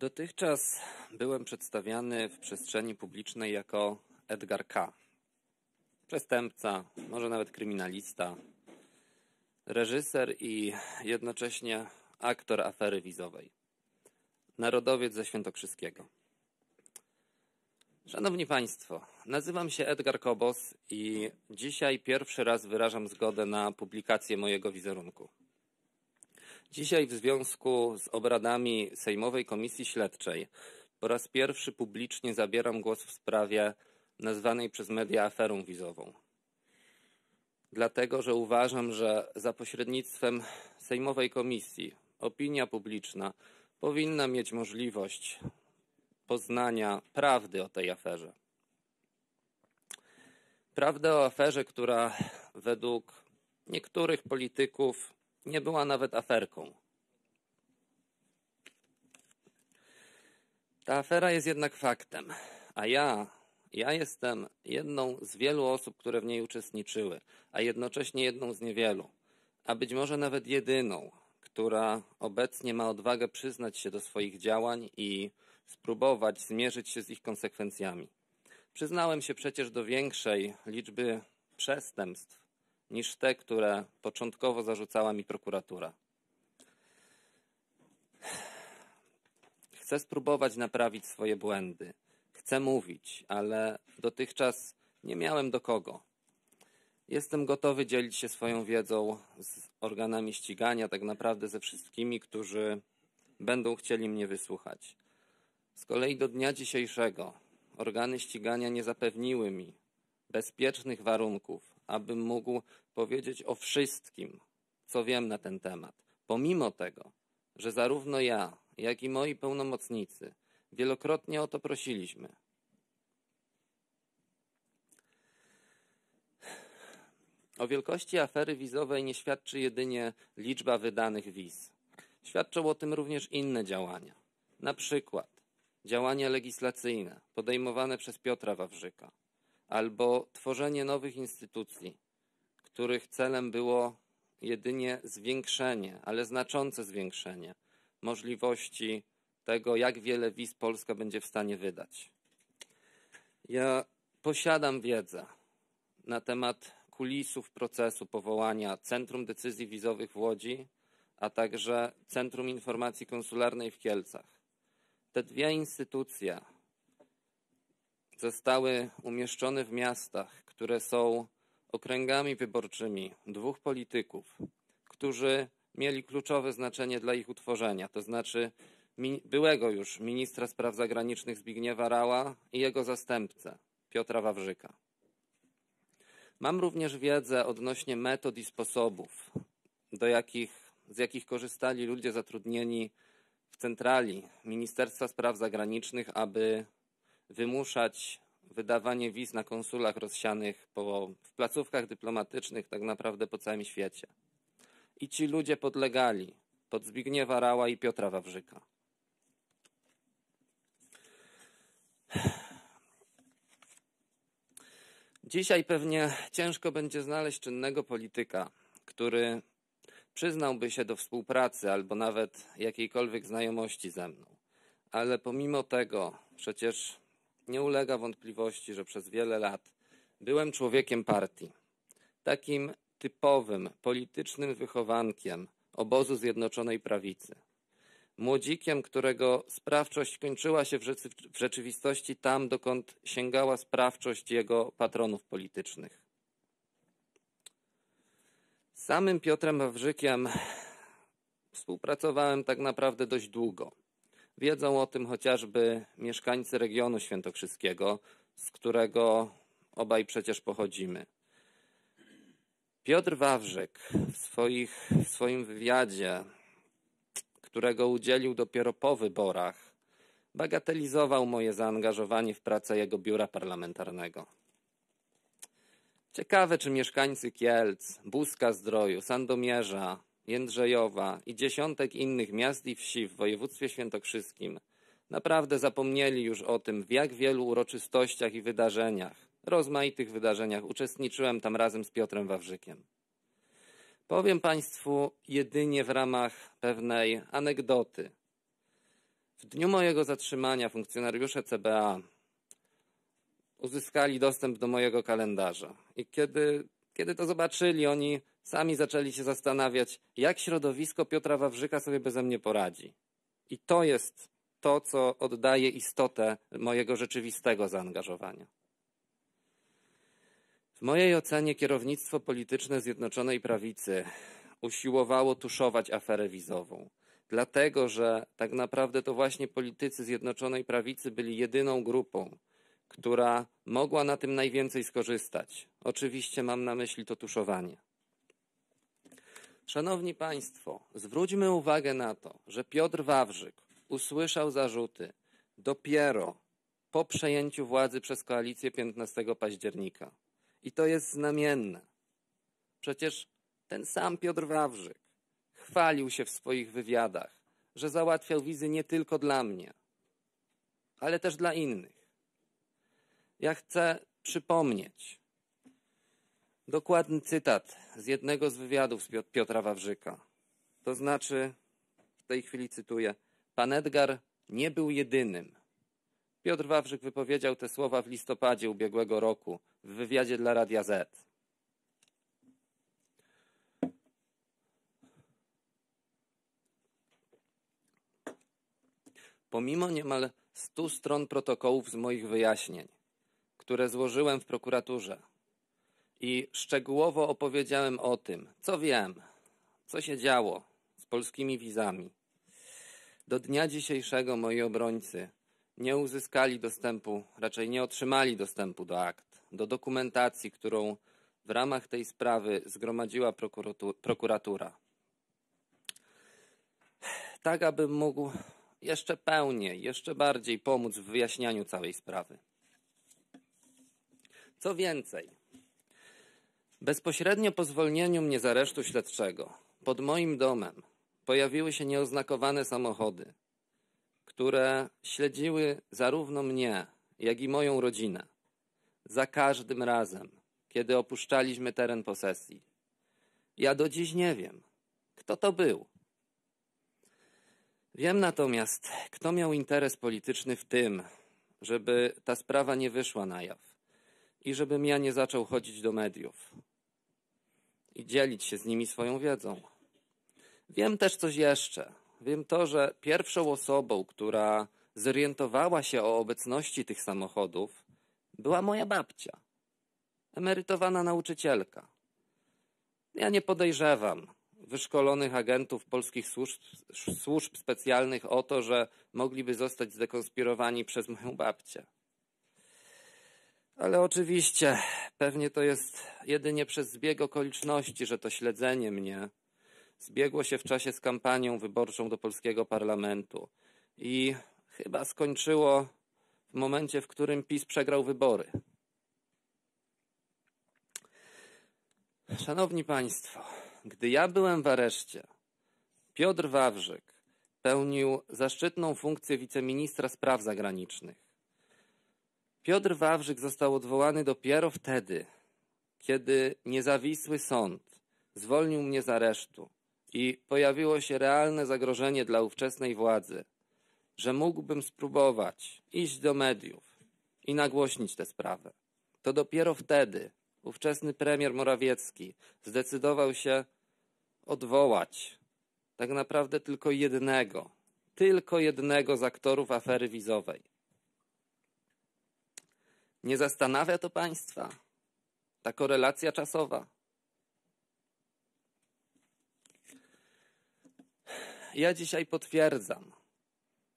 Dotychczas byłem przedstawiany w przestrzeni publicznej jako Edgar K. Przestępca, może nawet kryminalista, reżyser i jednocześnie aktor afery wizowej. Narodowiec ze Świętokrzyskiego. Szanowni Państwo, nazywam się Edgar Kobos i dzisiaj pierwszy raz wyrażam zgodę na publikację mojego wizerunku. Dzisiaj w związku z obradami Sejmowej Komisji Śledczej po raz pierwszy publicznie zabieram głos w sprawie nazwanej przez media aferą wizową. Dlatego, że uważam, że za pośrednictwem Sejmowej Komisji opinia publiczna powinna mieć możliwość poznania prawdy o tej aferze. Prawdę o aferze, która według niektórych polityków nie była nawet aferką. Ta afera jest jednak faktem, a ja, ja jestem jedną z wielu osób, które w niej uczestniczyły, a jednocześnie jedną z niewielu, a być może nawet jedyną, która obecnie ma odwagę przyznać się do swoich działań i spróbować zmierzyć się z ich konsekwencjami. Przyznałem się przecież do większej liczby przestępstw niż te, które początkowo zarzucała mi prokuratura. Chcę spróbować naprawić swoje błędy. Chcę mówić, ale dotychczas nie miałem do kogo. Jestem gotowy dzielić się swoją wiedzą z organami ścigania, tak naprawdę ze wszystkimi, którzy będą chcieli mnie wysłuchać. Z kolei do dnia dzisiejszego organy ścigania nie zapewniły mi bezpiecznych warunków, abym mógł powiedzieć o wszystkim, co wiem na ten temat. Pomimo tego, że zarówno ja, jak i moi pełnomocnicy wielokrotnie o to prosiliśmy. O wielkości afery wizowej nie świadczy jedynie liczba wydanych wiz. Świadczą o tym również inne działania. Na przykład działania legislacyjne podejmowane przez Piotra Wawrzyka, albo tworzenie nowych instytucji, których celem było jedynie zwiększenie, ale znaczące zwiększenie możliwości tego, jak wiele wiz Polska będzie w stanie wydać. Ja posiadam wiedzę na temat kulisów procesu powołania Centrum Decyzji Wizowych w Łodzi, a także Centrum Informacji Konsularnej w Kielcach. Te dwie instytucje zostały umieszczone w miastach, które są okręgami wyborczymi dwóch polityków, którzy mieli kluczowe znaczenie dla ich utworzenia, to znaczy byłego już ministra spraw zagranicznych Zbigniewa Rała i jego zastępcę Piotra Wawrzyka. Mam również wiedzę odnośnie metod i sposobów, do jakich, z jakich korzystali ludzie zatrudnieni w centrali Ministerstwa Spraw Zagranicznych, aby wymuszać wydawanie wiz na konsulach rozsianych po, w placówkach dyplomatycznych tak naprawdę po całym świecie. I ci ludzie podlegali pod Zbigniewa Rała i Piotra Wawrzyka. Dzisiaj pewnie ciężko będzie znaleźć czynnego polityka, który przyznałby się do współpracy albo nawet jakiejkolwiek znajomości ze mną. Ale pomimo tego przecież nie ulega wątpliwości, że przez wiele lat byłem człowiekiem partii. Takim typowym politycznym wychowankiem obozu Zjednoczonej Prawicy. Młodzikiem, którego sprawczość kończyła się w, rzeczywistości tam, dokąd sięgała sprawczość jego patronów politycznych. Z samym Piotrem Wawrzykiem współpracowałem tak naprawdę dość długo. Wiedzą o tym chociażby mieszkańcy regionu świętokrzyskiego, z którego obaj przecież pochodzimy. Piotr Wawrzyk w, swoich, w swoim wywiadzie, którego udzielił dopiero po wyborach, bagatelizował moje zaangażowanie w pracę jego biura parlamentarnego. Ciekawe, czy mieszkańcy Kielc, Buzka Zdroju, Sandomierza, Jędrzejowa i dziesiątek innych miast i wsi w województwie świętokrzyskim naprawdę zapomnieli już o tym, w jak wielu uroczystościach i wydarzeniach, rozmaitych wydarzeniach uczestniczyłem tam razem z Piotrem Wawrzykiem. Powiem Państwu jedynie w ramach pewnej anegdoty. W dniu mojego zatrzymania funkcjonariusze CBA uzyskali dostęp do mojego kalendarza. I kiedy, kiedy to zobaczyli, oni sami zaczęli się zastanawiać, jak środowisko Piotra Wawrzyka sobie beze mnie poradzi. I to jest to, co oddaje istotę mojego rzeczywistego zaangażowania. W mojej ocenie kierownictwo polityczne Zjednoczonej Prawicy usiłowało tuszować aferę wizową, dlatego że tak naprawdę to właśnie politycy Zjednoczonej Prawicy byli jedyną grupą, która mogła na tym najwięcej skorzystać. Oczywiście mam na myśli to tuszowanie. Szanowni Państwo, zwróćmy uwagę na to, że Piotr Wawrzyk usłyszał zarzuty dopiero po przejęciu władzy przez koalicję 15 października. I to jest znamienne. Przecież ten sam Piotr Wawrzyk chwalił się w swoich wywiadach, że załatwiał wizy nie tylko dla mnie, ale też dla innych. Ja chcę przypomnieć dokładny cytat z jednego z wywiadów z Piotra Wawrzyka. To znaczy, w tej chwili cytuję, pan Edgar nie był jedynym. Piotr Wawrzyk wypowiedział te słowa w listopadzie ubiegłego roku w wywiadzie dla Radia Z. Pomimo niemal stu stron protokołów z moich wyjaśnień, które złożyłem w prokuraturze i szczegółowo opowiedziałem o tym, co wiem, co się działo z polskimi wizami, do dnia dzisiejszego moi obrońcy nie uzyskali dostępu, raczej nie otrzymali dostępu do akt, do dokumentacji, którą w ramach tej sprawy zgromadziła prokuratura. Tak, abym mógł jeszcze pełniej, jeszcze bardziej pomóc w wyjaśnianiu całej sprawy. Co więcej, bezpośrednio po zwolnieniu mnie z aresztu śledczego pod moim domem pojawiły się nieoznakowane samochody, które śledziły zarówno mnie, jak i moją rodzinę za każdym razem, kiedy opuszczaliśmy teren posesji. Ja do dziś nie wiem, kto to był. Wiem natomiast, kto miał interes polityczny w tym, żeby ta sprawa nie wyszła na jaw i żebym ja nie zaczął chodzić do mediów i dzielić się z nimi swoją wiedzą. Wiem też coś jeszcze. Wiem to, że pierwszą osobą, która zorientowała się o obecności tych samochodów, była moja babcia, emerytowana nauczycielka. Ja nie podejrzewam wyszkolonych agentów polskich służb, służb specjalnych o to, że mogliby zostać zdekonspirowani przez moją babcię. Ale oczywiście, pewnie to jest jedynie przez zbieg okoliczności, że to śledzenie mnie zbiegło się w czasie z kampanią wyborczą do polskiego parlamentu i chyba skończyło w momencie, w którym PiS przegrał wybory. Szanowni Państwo, gdy ja byłem w areszcie, Piotr Wawrzyk pełnił zaszczytną funkcję wiceministra spraw zagranicznych. Piotr Wawrzyk został odwołany dopiero wtedy, kiedy niezawisły sąd zwolnił mnie z aresztu i pojawiło się realne zagrożenie dla ówczesnej władzy, że mógłbym spróbować iść do mediów i nagłośnić tę sprawę. To dopiero wtedy ówczesny premier Morawiecki zdecydował się odwołać tak naprawdę tylko jednego, tylko jednego z aktorów afery wizowej. Nie zastanawia to państwa ta korelacja czasowa? Ja dzisiaj potwierdzam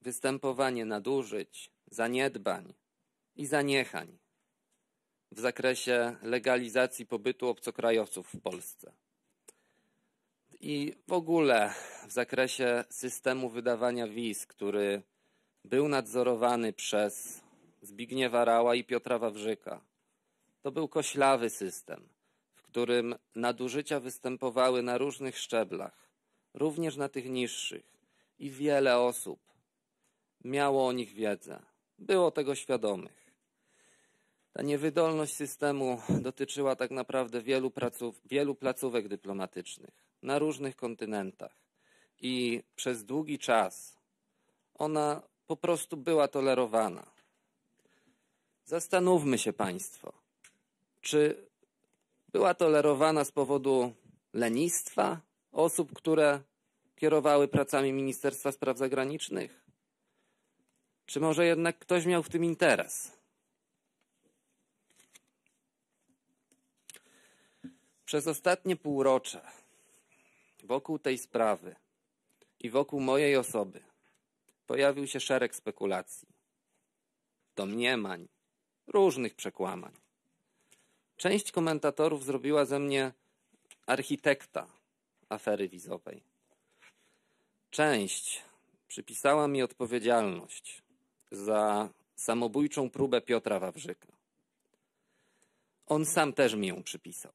występowanie nadużyć, zaniedbań i zaniechań w zakresie legalizacji pobytu obcokrajowców w Polsce. I w ogóle w zakresie systemu wydawania wiz, który był nadzorowany przez Zbigniewa Rała i Piotra Wawrzyka. To był koślawy system, w którym nadużycia występowały na różnych szczeblach również na tych niższych. I wiele osób miało o nich wiedzę, było tego świadomych. Ta niewydolność systemu dotyczyła tak naprawdę wielu, placów, wielu placówek dyplomatycznych na różnych kontynentach. I przez długi czas ona po prostu była tolerowana. Zastanówmy się Państwo, czy była tolerowana z powodu lenistwa osób, które kierowały pracami Ministerstwa Spraw Zagranicznych? Czy może jednak ktoś miał w tym interes? Przez ostatnie półrocze wokół tej sprawy i wokół mojej osoby pojawił się szereg spekulacji, domniemań, różnych przekłamań. Część komentatorów zrobiła ze mnie architekta afery wizowej. Część przypisała mi odpowiedzialność za samobójczą próbę Piotra Wawrzyka. On sam też mi ją przypisał.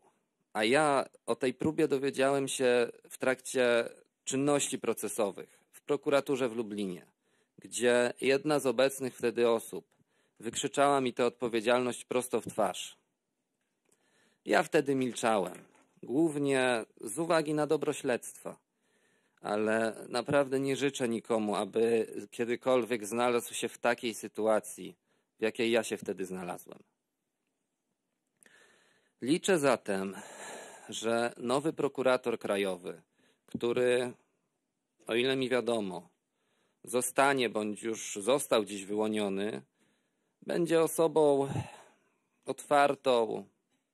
A ja o tej próbie dowiedziałem się w trakcie czynności procesowych w prokuraturze w Lublinie, gdzie jedna z obecnych wtedy osób wykrzyczała mi tę odpowiedzialność prosto w twarz. Ja wtedy milczałem, głównie z uwagi na dobro śledztwa, ale naprawdę nie życzę nikomu, aby kiedykolwiek znalazł się w takiej sytuacji, w jakiej ja się wtedy znalazłem. Liczę zatem, że nowy prokurator krajowy, który, o ile mi wiadomo, zostanie bądź już został dziś wyłoniony, będzie osobą otwartą,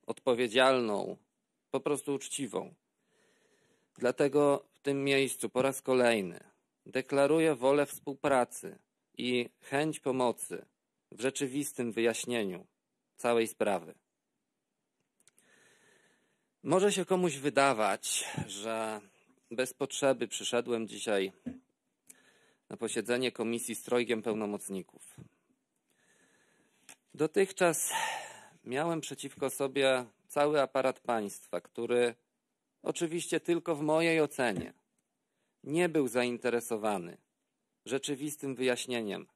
odpowiedzialną, po prostu uczciwą. Dlatego w tym miejscu po raz kolejny deklaruję wolę współpracy i chęć pomocy w rzeczywistym wyjaśnieniu całej sprawy. Może się komuś wydawać, że bez potrzeby przyszedłem dzisiaj na posiedzenie komisji z pełnomocników. Dotychczas miałem przeciwko sobie cały aparat państwa, który oczywiście tylko w mojej ocenie nie był zainteresowany rzeczywistym wyjaśnieniem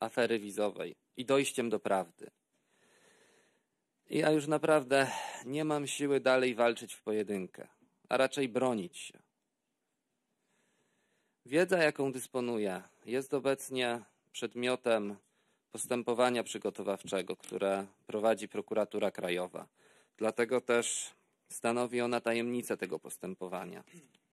afery wizowej i dojściem do prawdy. Ja już naprawdę nie mam siły dalej walczyć w pojedynkę, a raczej bronić się. Wiedza, jaką dysponuję, jest obecnie przedmiotem postępowania przygotowawczego, które prowadzi prokuratura krajowa. Dlatego też stanowi ona tajemnicę tego postępowania.